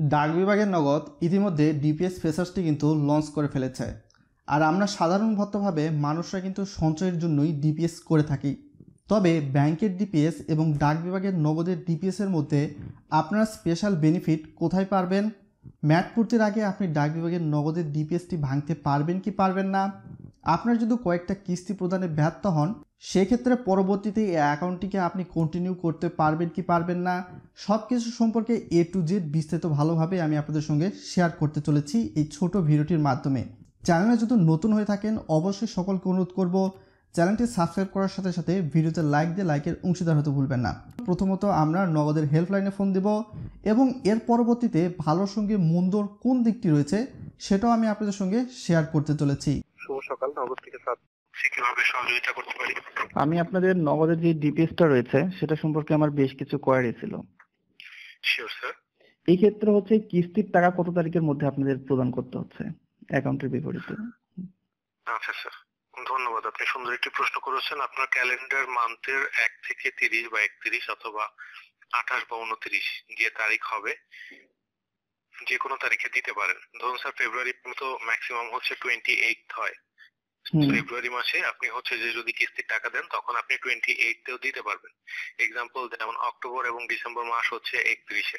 ডাক বিভাগের নগদ ইতিমধ্যে ডিপিএস ফেসার্সটি কিন্তু লঞ্চ করে ফেলেছে। আর আমরা সাধারণভাবে মানুষরা কিন্তু সঞ্চয়ের জন্যই ডিপিএস করে থাকি। তবে ব্যাংকের ডিপিএস এবং ডাক বিভাগের নগদের ডিপিএসের মধ্যে আপনার স্পেশাল বেনিফিট কোথায় পারবেন? ম্যাট পূর্তির আগে আপনি ডাক বিভাগের নগদের ডিপিএসটি ভাঙতে পারবেন কি পারবেন না? আপনার যদি কয়েকটা কিস্তি প্রদানে ব্যর্থ হন সেক্ষেত্রে পরবর্তীতে এই অ্যাকাউন্টটিকে আপনি কন্টিনিউ করতে পারবেন কি পারবেন না সব কিছু সম্পর্কে এ টু জেড বিস্তারিত ভালোভাবে আমি আপনাদের সঙ্গে শেয়ার করতে চলেছি এই ছোট ভিডিওটির মাধ্যমে। চ্যানেলে যদি নতুন হয়ে থাকেন, অবশ্যই সকলকে অনুরোধ করব চ্যানেলটি সাবস্ক্রাইব করার সাথে সাথে ভিডিওতে লাইক দিয়ে লাইকের অংশীদার হতে ভুলবেন না। প্রথমত আমরা নগদের হেল্পলাইনে ফোন দেব এবং এর পরবর্তীতে ভালোর সঙ্গে মন্দর কোন দিকটি রয়েছে, সেটাও আমি আপনাদের সঙ্গে শেয়ার করতে চলেছি। শুভ সকাল, নগদ থেকে কীভাবে সহযোগিতা করতে পারি? আমি আপনাদের নগদের যে ডিপিএসটা রয়েছে সেটা সম্পর্কে আমার বেশ কিছু কোয়ারি ছিল। শিওর স্যার এই ক্ষেত্রে হচ্ছে কিস্তির টাকা কত তারিখের মধ্যে আপনাদের প্রদান করতে হচ্ছে অ্যাকাউন্টের বিপরীতে? আচ্ছা স্যার ধন্যবাদ। আপনি সুন্দর একটি প্রশ্ন করেছেন। আপনার ক্যালেন্ডার মান্থের এক থেকে তিরিশ বা একত্রিশ অথবা আঠাশ বা উনত্রিশ যে তারিখ হবে যে কোনো তারিখে দিতে পারেন। ধরুন স্যার ফেব্রুয়ারি মতো ম্যাক্সিমাম হচ্ছে টোয়েন্টি এইট হয়। ফেব্রুয়ারি মাসে আপনি হচ্ছে যে যদি কিস্তির টাকা দেন তখন আপনি টোয়েন্টি এইটেও দিতে পারবেন। এক্সাম্পল যেমন অক্টোবর এবং ডিসেম্বর মাস হচ্ছে একত্রিশে।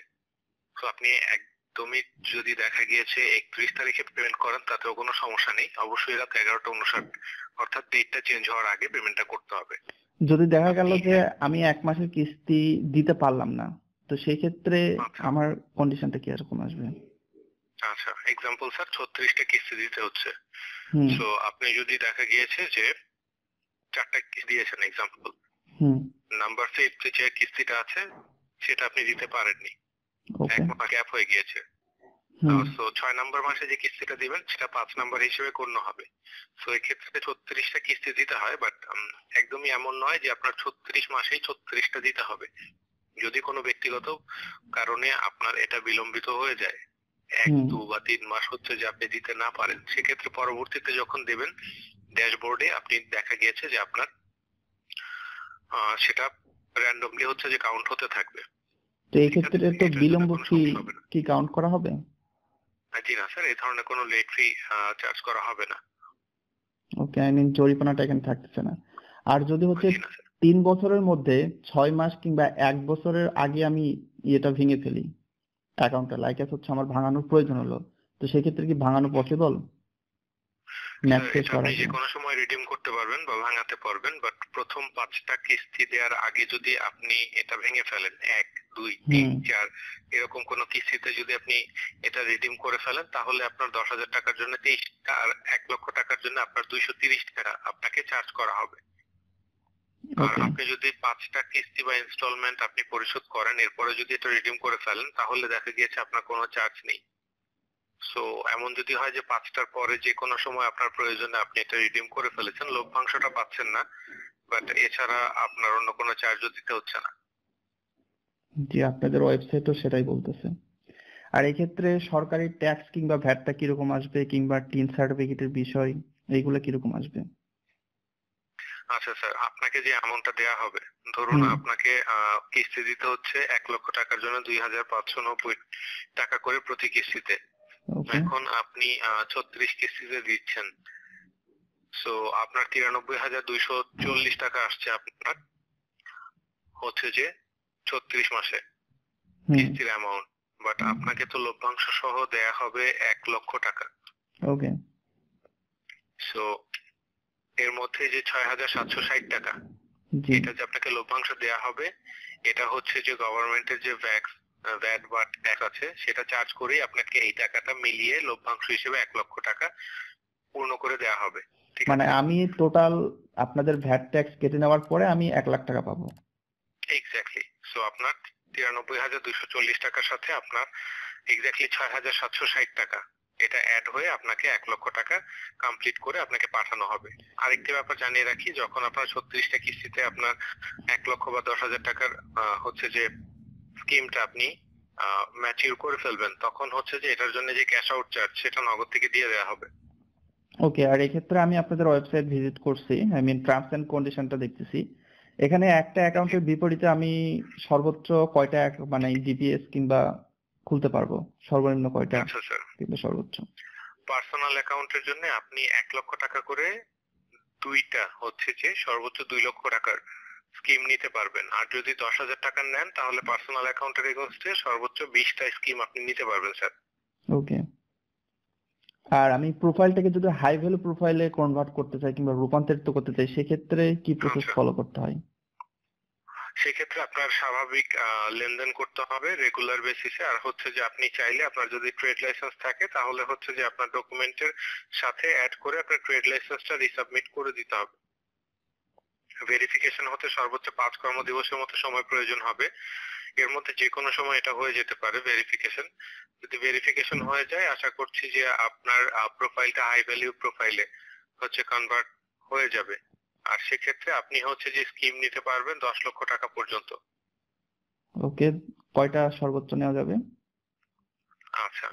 তো আপনি একদমই যদি দেখা গিয়েছে একত্রিশ তারিখে পেমেন্ট করেন তাতেও কোনো সমস্যা নেই। অবশ্যই রাত এগারোটা উনষাট অর্থাৎ ডেটটা চেঞ্জ হওয়ার আগে পেমেন্টটা করতে হবে। যদি দেখা গেল যে আমি এক মাসের কিস্তি দিতে পারলাম না তো সেই ক্ষেত্রে আচ্ছা। আমার কন্ডিশনটা কি এরকম আসবে? আচ্ছা এক্সাম্পল স্যার ছত্রিশটা কিস্তি দিতে হচ্ছে। তো আপনি যদি দেখা গিয়েছে যে চারটা কিস্তি দিয়েছেন এক্সাম্পল নাম্বার ফিফ যে কিস্তিটা আছে সেটা আপনি দিতে পারেননি। এক মাস গ্যাপ হয়ে গিয়েছে। সো ছয় নাম্বার মাসে যে কিস্তিটা দিবেন সেটা পাঁচ নাম্বার হিসেবে গণ্য হবে। তো এক্ষেত্রে ছত্রিশটা কিস্তি দিতে হয় বাট একদমই এমন নয় যে আপনার ছত্রিশ মাসেই ছত্রিশটা দিতে হবে। যদি কোনো ব্যক্তিগত কারণে আপনার এটা বিলম্বিত হয়ে যায় এক দু বা তিন মাস হচ্ছে যে আপনি দিতে না পারেন সেক্ষেত্রে পরবর্তীতে যখন দেবেন ড্যাশবোর্ডে আপনি দেখা গিয়েছে যে আপনার সেটা র্যান্ডমলি হচ্ছে যে কাউন্ট হতে থাকবে। তো এই ক্ষেত্রে তো বিলম্ব ফি না। কি কাউন্ট করা হবে? জি না স্যার এই ধরনের কোনো লেট ফি চার্জ করা হবে না। ওকে আই মিন জরিমানাটা এখানে থাকতেছে না। আর যদি হচ্ছে তিন বছরের মধ্যে ছয় মাস কিংবা এক বছরের আগে আমি ইয়েটা ভেঙে ফেলি অ্যাকাউন্টটা লাইক হচ্ছে আমার ভাঙানোর প্রয়োজন হলো। তো সেক্ষেত্রে কি ভাঙানো পসিবল ম্যাচ স্যার, শেষ করার যে কোনো সময় রিডিম করতে পারবেন বা ভাঙাতে পারবেন বাট প্রথম পাঁচটা কিস্তি দেওয়ার আগে যদি আপনি এটা ভেঙে ফেলেন এক দুই তিন চার এরকম কোন কিস্তিতে যদি আপনি এটা রিডিম করে ফেলেন তাহলে আপনার দশ হাজার টাকার জন্য তেইশ আর এক লক্ষ টাকার জন্য আপনার দুইশো তিরিশ টাকা আপনাকে চার্জ করা হবে। আপনি যদি পাঁচটা কিস্তি বা ইনস্টলমেন্ট আপনি পরিশোধ করেন এরপরে যদি এটা রিডিম করে ফেলেন তাহলে দেখা গিয়েছে আপনার কোনো চার্জ নেই। সো এমন যদি হয় যে পাঁচটার পরে যে কোনো সময় আপনার প্রয়োজনে আপনি এটা রিডিম করে ফেলেছেন লভ্যাংশটা পাচ্ছেন না বাট এছাড়া আপনার অন্য কোনো চার্জও দিতে হচ্ছে না। জি আপনাদের ওয়েবসাইটও সেটাই বলতেছে। আর এই ক্ষেত্রে সরকারি ট্যাক্স কিংবা ভ্যাটটা কীরকম আসবে কিংবা টিন সার্টিফিকেটের বিষয় এইগুলো কীরকম আসবে? আচ্ছা স্যার আপনাকে যে অ্যামাউন্টটা দেওয়া হবে ধরুন আপনাকে কিস্তি দিতে হচ্ছে এক লক্ষ টাকার জন্য দুই হাজার পাঁচশো নব্বই টাকা করে প্রতি কিস্তিতে। এখন আপনি ছত্রিশ কিস্তিতে দিচ্ছেন। সো আপনার তিরানব্বই হাজার দুইশো চল্লিশ টাকা আসছে আপনার হচ্ছে যে ছত্রিশ মাসে কিস্তির অ্যামাউন্ট বাট আপনাকে তো লভ্যাংশ সহ দেয়া হবে এক লক্ষ টাকা। ওকে। সো এর মধ্যে যে ছয় হাজার সাতশো ষাট টাকা এটা যে আপনাকে লভ্যাংশ দেয়া হবে এটা হচ্ছে যে গভর্নমেন্টের যে ভ্যাক্স ভ্যাট বা ট্যাক্স আছে সেটা চার্জ করেই আপনাকে এই টাকাটা মিলিয়ে লভ্যাংশ হিসেবে এক লক্ষ টাকা পূর্ণ করে দেয়া হবে। ঠিক মানে আমি টোটাল আপনাদের ভ্যাট ট্যাক্স কেটে নেওয়ার পরে আমি এক লাখ টাকা পাবো। এক্স্যাক্টলি সো আপনার তিরানব্বই হাজার দুইশো চল্লিশ টাকার সাথে আপনার এক্স্যাক্টলি ছয় হাজার সাতশো ষাট টাকা। এটা অ্যাড হয়ে আপনাকে এক লক্ষ টাকা কমপ্লিট করে আপনাকে পাঠানো হবে। আরেকটি ব্যাপার জানিয়ে রাখি, যখন আপনার ছত্রিশটা কিস্তিতে আপনার এক লক্ষ বা দশ হাজার টাকার হচ্ছে যে স্কিমটা আপনি ম্যাচিউর করে ফেলবেন, তখন হচ্ছে যে এটার জন্য যে ক্যাশ আউট চার্জ সেটা নগদ থেকে দিয়ে দেওয়া হবে। ওকে আর এক্ষেত্রে আমি আপনাদের ওয়েবসাইট ভিজিট করছি আই মিন টার্মস এন্ড কন্ডিশনটা দেখতেছি। এখানে একটা অ্যাকাউন্টের বিপরীতে আমি সর্বোচ্চ কয়টা মানে ডিপিএস কিংবা খুলতে পারব? সর্বনিম্ন কয়টা? আচ্ছা স্যার কিংবা সর্বোচ্চ? পার্সোনাল অ্যাকাউন্টের জন্য আপনি এক লক্ষ টাকা করে দুইটা হচ্ছে যে সর্বোচ্চ দুই লক্ষ টাকার স্কিম নিতে পারবেন। আর যদি দশ হাজার টাকার নেন তাহলে পার্সোনাল অ্যাকাউন্টের এগোস্টে সর্বোচ্চ বিশটা স্কিম আপনি নিতে পারবেন স্যার। ওকে। আর আমি প্রোফাইলটাকে যদি হাই ভ্যালু প্রোফাইলে কনভার্ট করতে চাই কিংবা রূপান্তরিত করতে চাই সেক্ষেত্রে কি প্রসেস আচ্ছা। ফলো করতে হয়? সেক্ষেত্রে আপনার স্বাভাবিক লেনদেন করতে হবে রেগুলার বেসিসে আর হচ্ছে যে আপনি চাইলে আপনার যদি ট্রেড লাইসেন্স থাকে, তাহলে হচ্ছে যে আপনার ডকুমেন্টের সাথে অ্যাড করে আপনার ট্রেড লাইসেন্সটা রিসাবমিট করে দিতে হবে। ভেরিফিকেশন হতে সর্বোচ্চ পাঁচ কর্মদিবসের মতো সময় প্রয়োজন হবে। এর মধ্যে যে কোনো সময় এটা হয়ে যেতে পারে ভেরিফিকেশন যদি ভেরিফিকেশন হয়ে যায়, আশা করছি যে আপনার প্রোফাইলটা হাই ভ্যালিউ প্রোফাইলে হচ্ছে কনভার্ট হয়ে যাবে। আর সেক্ষেত্রে আপনি হচ্ছে যে স্কিম নিতে পারবেন দশ লক্ষ টাকা পর্যন্ত। ওকে কয়টা সর্বোচ্চ নেওয়া যাবে? আচ্ছা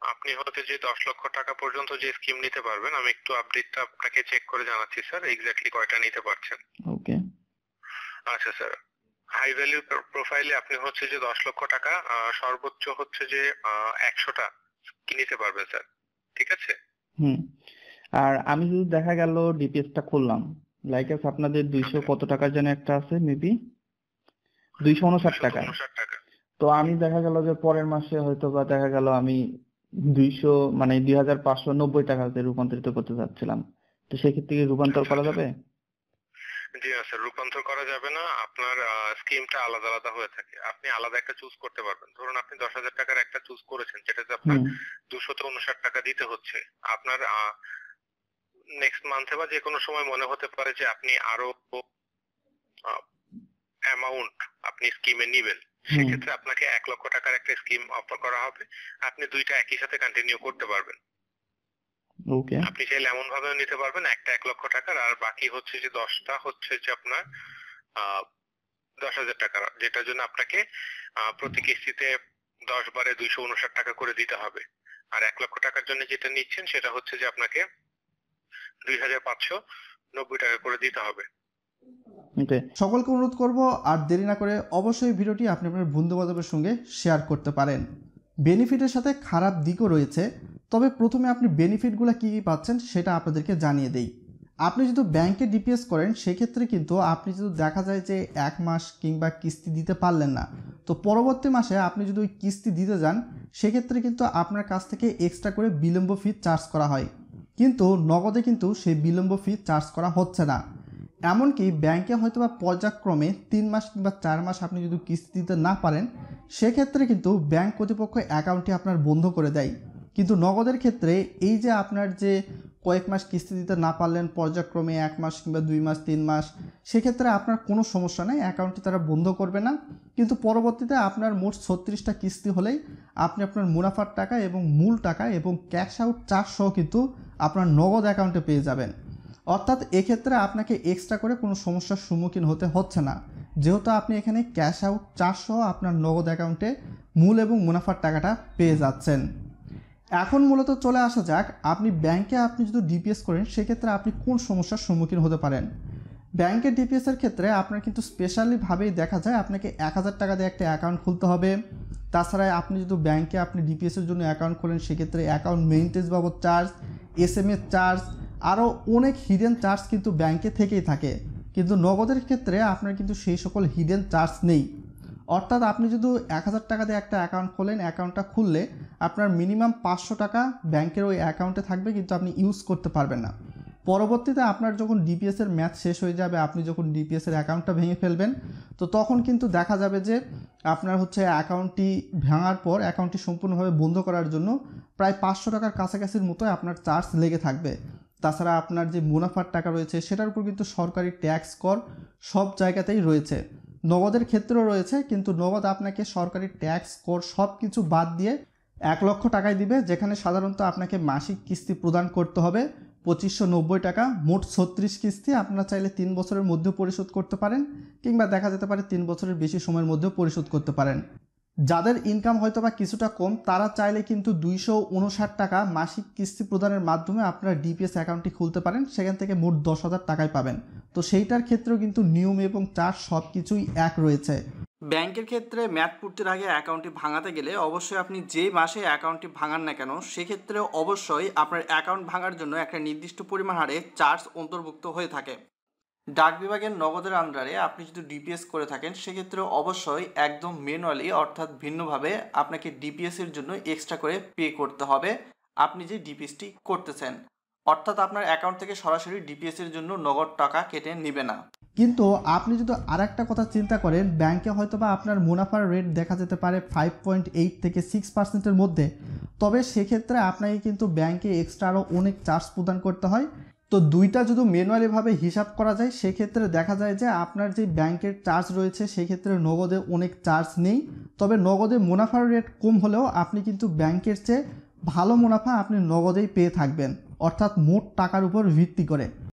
আপনি হচ্ছে যে দশ লক্ষ টাকা পর্যন্ত যে স্কিম নিতে পারবেন আমি একটু আপডেটটা আপনাকে চেক করে জানাচ্ছি স্যার এক্স্যাক্টলি কয়টা নিতে পারছেন। ওকে। আচ্ছা স্যার হাই ভ্যালু প্রোফাইলে আপনি হচ্ছে যে দশ লক্ষ টাকা সর্বোচ্চ হচ্ছে যে একশোটা নিতে পারবেন স্যার ঠিক আছে? হুম। আর আমি যদি দেখা গেল ডিপিএসটা খুললাম। লাইক আছে আপনাদের দুইশো। কত টাকার যেন একটা আছে মেবি দুইশো উনষাট টাকা। তো আমি দেখা গেল যে পরের মাসে হয়তো বা দেখা গেল আমি দুইশো মানে দুই হাজার পাঁচশো নব্বই টাকাতে রূপান্তরিত করতে চাচ্ছিলাম। তো সেক্ষেত্রে কি রূপান্তর করা যাবে? জি না স্যার রূপান্তর করা যাবে না। আপনার স্কিমটা আলাদা আলাদা হয়ে থাকে। আপনি আলাদা একটা চুজ করতে পারবেন। ধরুন আপনি দশ হাজার টাকার একটা চুজ করেছেন যেটাতে আপনার দুশত উনষাট টাকা দিতে হচ্ছে। আপনার নেক্সট মান্থে বা যে কোনো সময় মনে হতে পারে যে আপনি আরও অ্যামাউন্ট আপনি স্কিমে নিবেন সেক্ষেত্রে আপনাকে এক লক্ষ টাকার একটা স্কিম অফার করা হবে। আপনি দুইটা একই সাথে কন্টিনিউ করতে পারবেন। ওকে আপনি চাইলে এমন ভাবেও নিতে পারবেন একটা এক লক্ষ টাকার আর বাকি হচ্ছে যে দশটা হচ্ছে যে আপনার আহ, দশ হাজার টাকার যেটার জন্য আপনাকে প্রতি কিস্তিতে দশ বারে দুইশো উনষাট টাকা করে দিতে হবে। আর এক লক্ষ টাকার জন্য যেটা নিচ্ছেন সেটা হচ্ছে যে আপনাকে দুই হাজার পাঁচশো নব্বই টাকা করে দিতে হবে। সকলকে অনুরোধ করব, আর দেরি না করে অবশ্যই ভিডিওটি আপনি আপনার বন্ধু বান্ধবের সঙ্গে শেয়ার করতে পারেন। বেনিফিটের সাথে খারাপ দিকও রয়েছে, তবে প্রথমে আপনি বেনিফিটগুলো কী কী পাচ্ছেন সেটা আপনাদেরকে জানিয়ে দেই। আপনি যদি ব্যাংকে ডিপিএস করেন, সেক্ষেত্রে কিন্তু আপনি যদি দেখা যায় যে এক মাস কিংবা কিস্তি দিতে পারলেন না, তো পরবর্তী মাসে আপনি যদি ওই কিস্তি দিতে যান, সেক্ষেত্রে কিন্তু আপনার কাছ থেকে এক্সট্রা করে বিলম্ব ফি চার্জ করা হয়। কিন্তু নগদে কিন্তু সেই বিলম্ব ফি চার্জ করা হচ্ছে না। এমনকি ব্যাংকে হয়তো বা পর্যায়ক্রমে তিন মাস কিংবা চার মাস আপনি যদি কিস্তি দিতে না পারেন, সেক্ষেত্রে কিন্তু ব্যাংক কর্তৃপক্ষ অ্যাকাউন্টটি আপনার বন্ধ করে দেয়। কিন্তু নগদের ক্ষেত্রে এই যে আপনার যে কয়েক মাস কিস্তি দিতে না পারলেন, পর্যায়ক্রমে এক মাস কিংবা দুই মাস, তিন মাস, সেক্ষেত্রে আপনার কোনো সমস্যা নেই অ্যাকাউন্টটি তারা বন্ধ করবে না। কিন্তু পরবর্তীতে আপনার মোট ছত্রিশটা কিস্তি হলেই আপনি আপনার মুনাফার টাকা এবং মূল টাকা এবং ক্যাশ আউট চার্জ সহ কিন্তু আপনার নগদ অ্যাকাউন্টে পেয়ে যাবেন। অর্থাৎ এক্ষেত্রে আপনাকে এক্সট্রা করে কোনো সমস্যার সম্মুখীন হতে হচ্ছে না। যেহেতু আপনি এখানে ক্যাশ আউট চার্জ সহ আপনার নগদ অ্যাকাউন্টে মূল এবং মুনাফার টাকাটা পেয়ে যাচ্ছেন। এখন মূলত চলে আসা যাক, আপনি ব্যাংকে আপনি যদি ডিপিএস করেন, সেক্ষেত্রে আপনি কোন সমস্যার সম্মুখীন হতে পারেন? ব্যাংকের ডিপিএসের ক্ষেত্রে আপনার কিন্তু স্পেশালিভাবেই দেখা যায়, আপনাকে এক হাজার টাকা দিয়ে একটা অ্যাকাউন্ট খুলতে হবে। তাছাড়া আপনি যদি ব্যাংকে আপনি ডিপিএসের জন্য অ্যাকাউন্ট খোলেন, সেক্ষেত্রে অ্যাকাউন্ট মেনটেন্স বাবদ charge S M S charge আরও অনেক হিডেন চার্জ কিন্তু ব্যাংকে থেকেই থাকে। কিন্তু নগদের ক্ষেত্রে আপনার কিন্তু সেই সকল হিডেন চার্জ নেই। অর্থাৎ আপনি যদি এক হাজার টাকা দিয়ে একটা অ্যাকাউন্ট খোলেন অ্যাকাউন্টটা খুললে আপনার মিনিমাম পাঁচশো টাকা ব্যাংকের ওই অ্যাকাউন্টে থাকবে, কিন্তু আপনি ইউজ করতে পারবেন না। পরবর্তীতে আপনার যখন ডিপিএসের ম্যাচ শেষ হয়ে যাবে, আপনি যখন ডিপিএসের অ্যাকাউন্টটা ভেঙে ফেলবেন, তো তখন কিন্তু দেখা যাবে যে আপনার হচ্ছে অ্যাকাউন্টটি ভাঙার পর, অ্যাকাউন্টটি সম্পূর্ণভাবে বন্ধ করার জন্য প্রায় পাঁচশো টাকার কাছাকাছির মতো আপনার চার্জ লেগে থাকবে। তাছাড়া আপনার যে মুনাফার টাকা রয়েছে, সেটার উপর কিন্তু সরকারি ট্যাক্স কর সব জায়গাতেই রয়েছে। নগদের ক্ষেত্রেও রয়েছে, কিন্তু নগদ আপনাকে সরকারি ট্যাক্স কর সব কিছু বাদ দিয়ে এক লক্ষ টাকায় দিবে, যেখানে সাধারণত আপনাকে মাসিক কিস্তি প্রদান করতে হবে। পঁচিশশো নব্বই টাকা, মোট ছত্রিশ কিস্তি। আপনারা চাইলে তিন বছরের মধ্যে পরিশোধ করতে পারেন, কিংবা দেখা যেতে পারে তিন বছরের বেশি সময়ের মধ্যেও পরিশোধ করতে পারেন। যাদের ইনকাম হয়তো বা কিছুটা কম, তারা চাইলে কিন্তু দুইশো উনষাট টাকা মাসিক কিস্তি প্রদানের মাধ্যমে আপনারা ডিপিএস অ্যাকাউন্টটি খুলতে পারেন। সেখান থেকে মোট দশ হাজার টাকায় পাবেন। তো সেইটার ক্ষেত্রেও কিন্তু নিয়ম এবং চার্জ সব কিছুই এক রয়েছে। ব্যাংকের ক্ষেত্রে ম্যাথ পূর্তির আগে অ্যাকাউন্টটি ভাঙাতে গেলে অবশ্যই আপনি যে মাসে অ্যাকাউন্টটি ভাঙান না কেন, সেক্ষেত্রে অবশ্যই আপনার অ্যাকাউন্ট ভাঙার জন্য একটা নির্দিষ্ট পরিমাণ হারে চার্জ অন্তর্ভুক্ত হয়ে থাকে। ডাক বিভাগের নগদের আন্ডারে আপনি যদি ডিপিএস করে থাকেন, সেক্ষেত্রে অবশ্যই একদম ম্যানুয়ালি অর্থাৎ ভিন্নভাবে আপনাকে ডিপিএসের জন্য এক্সট্রা করে পে করতে হবে। আপনি যে ডিপিএসটি করতেছেন, অর্থাৎ আপনার অ্যাকাউন্ট থেকে সরাসরি ডিপিএসের জন্য নগদ টাকা কেটে নেবে না। কিন্তু আপনি যদি আরেকটা কথা চিন্তা করেন, ব্যাংকে হয়তো বা আপনার মুনাফার রেট দেখা যেতে পারে ফাইভ পয়েন্ট এইট থেকে সিক্স পার্সেন্টের মধ্যে। তবে সেক্ষেত্রে আপনাকে কিন্তু ব্যাংকে এক্সট্রা আরও অনেক চার্জ প্রদান করতে হয়। তো দুইটা যদি ম্যানুয়ালিভাবে হিসাব করা যায়, সেক্ষেত্রে দেখা যায় যে আপনার যে ব্যাংকের চার্জ রয়েছে, সেক্ষেত্রে নগদে অনেক চার্জ নেই। তবে নগদে মুনাফার রেট কম হলেও আপনি কিন্তু ব্যাংকের চেয়ে ভালো মুনাফা আপনি নগদেই পেয়ে থাকবেন। অর্থাৎ মোট টাকার উপর ভিত্তি করে।